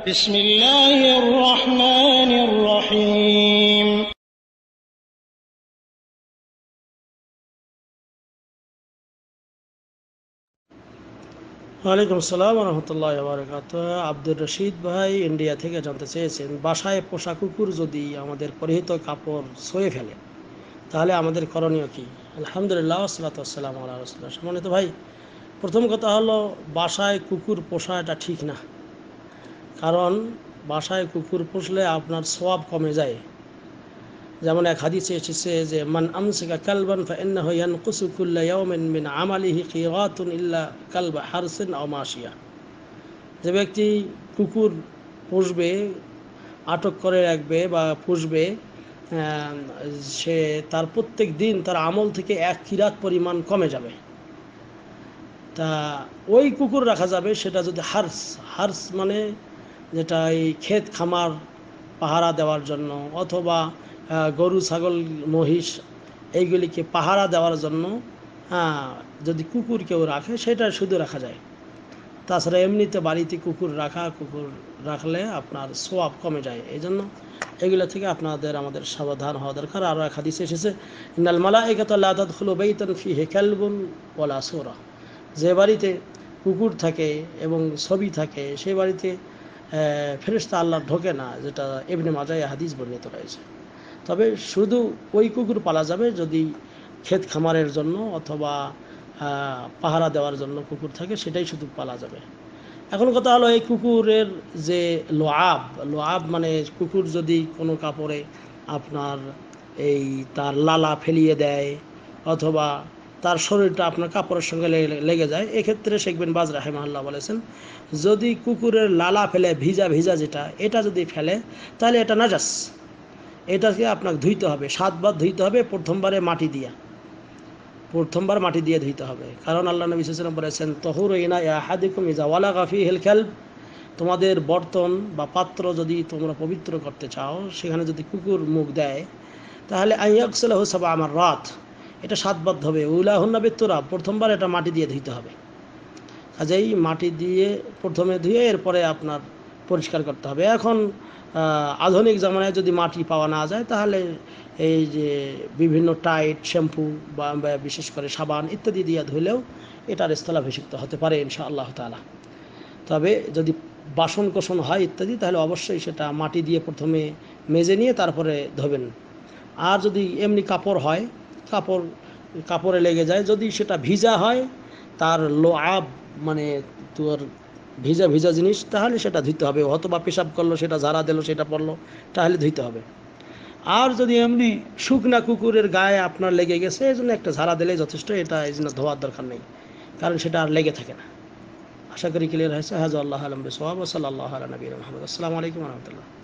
بسم الله الرحمن الرحيم ওয়ালাইকুম আসসালাম রহমতুল্লাহ বারকাত আব্দুর রশিদ ভাই ইন্ডিয়া থেকে জানতে চেয়েছেন বাসায় পোষা কুকুর যদি আমাদের পরিহিত কাপড় সয়ে ফেলে তাহলে আমাদের করণীয় কি আলহামদুলিল্লাহ সালাত আসসালাম আল্লাহ রসুল্লাহ সম্মানিত ভাই প্রথম কথা হলো বাসায় কুকুর পোষা এটা ঠিক না কারণ বাসায় কুকুর পুষলে আপনার সোয়াব কমে যায়। যেমন এক হাদিসে এসেছে যে, মান আমসিকা কালবান ফাইন্নাহু ইয়ানকুসু কুল্লা ইয়াউমিন মিন আমালিহি কিরাতুন ইল্লা কালবা হারসিন আও মাশিয়া। যে ব্যক্তি কুকুর পুষবে, আটক করে রাখবে বা পুষবে সে তার প্রত্যেক দিন তার আমল থেকে এক কিরাত পরিমাণ কমে যাবে। তা ওই কুকুর রাখা যাবে, সেটা যদি হার্স হার্স মানে যেটা এই ক্ষেত খামার পাহারা দেওয়ার জন্য, অথবা গরু, ছাগল, মহিষ, এইগুলিকে পাহারা দেওয়ার জন্য যদি কুকুর কেউ রাখে, সেটা শুধু রাখা যায়। তাছাড়া এমনিতে বাড়িতে কুকুর রাখা, কুকুর রাখলে আপনার সোয়াব কমে যায়। এই জন্য এগুলো থেকে আপনাদের আমাদের সাবধান হওয়া দরকার। আরও এক হাদিসে এসেছে ইনাল মালা একাতাল্লাহ খুলো বেতন ফি হেকালবুন ওলা সোরা। যে বাড়িতে কুকুর থাকে এবং ছবি থাকে সেই বাড়িতে ফেরেস্তা আল্লাহ ঢোকে না, যেটা এমনি মাজায় হাদিস বর্ণিত রয়েছে। তবে শুধু ওই কুকুর পালা যাবে যদি ক্ষেত খামারের জন্য অথবা পাহারা দেওয়ার জন্য কুকুর থাকে, সেটাই শুধু পালা যাবে। এখন কথা হলো এই কুকুরের যে লোয়াব লোয়াব মানে কুকুর যদি কোনো কাপড়ে আপনার এই তার লালা ফেলিয়ে দেয়, অথবা তার শরীরটা আপনার কাপড়ের সঙ্গে লেগে- যায়। এক্ষেত্রে শেখ বিন বাজ রাহেমাল্লাহ বলেছেন, যদি কুকুরের লালা ফেলে, ভিজা ভিজা যেটা, এটা যদি ফেলে, তাহলে এটা নাজাস। এটাকে আপনাকে ধুইতে হবে। সাতবার ধুইতে হবে, প্রথমবারে মাটি দিয়া। প্রথমবার মাটি দিয়ে ধুইতে হবে। কারণ আল্লাহ নবী সাল্লাম বলেছেন তহুর ইনা হাদিকুম ইজা ওয়ালা গাফি হেল খেল তোমাদের বর্তন বা পাত্র যদি তোমরা পবিত্র করতে চাও, সেখানে যদি কুকুর মুখ দেয়, তাহলে আইয়াকসালাহ সাবা আমার রাত এটা সাতবার হবে। উলাহন্না বেত্তরা প্রথমবার এটা মাটি দিয়ে ধুইতে হবে। কাজেই মাটি দিয়ে প্রথমে ধুয়ে এরপরে আপনার পরিষ্কার করতে হবে। এখন আধুনিক জামানায় যদি মাটি পাওয়া না যায়, তাহলে এই যে বিভিন্ন টাইট, শ্যাম্পু বা বিশেষ করে সাবান ইত্যাদি দিয়ে ধুলেও এটার স্থলাভিষিক্ত হতে পারে ইনশা আল্লাহ তালা তবে যদি বাসন কোসন হয় ইত্যাদি, তাহলে অবশ্যই সেটা মাটি দিয়ে প্রথমে মেজে নিয়ে তারপরে ধোবেন। আর যদি এমনি কাপড় হয় কাপড়, কাপড়ে লেগে যায়। যদি সেটা ভিজা হয়, তার লো আব মানে তোর ভিজা ভিজা জিনিস, তাহলে সেটা ধুইতে হবে। অথবা পেশাব করল, সেটা ঝাড়া দিলো, সেটা পড়ল তাহলে ধুইতে হবে। আর যদি এমনি শুকনা কুকুরের গায়ে আপনার লেগে গেছে, এই জন্য একটা ঝাড়া দিলেই যথেষ্ট, এটা এই জন্য ধোয়ার দরকার নেই। কারণ সেটা আর লেগে থাকে না। আশা করি ক্লিয়ার হয়েছে। হাজ আল্লাহ আলম সোহাব সাল্লাহ আলা নবীর রহমদ আসসালামু আলাইকুম রহমতুল্লাহ।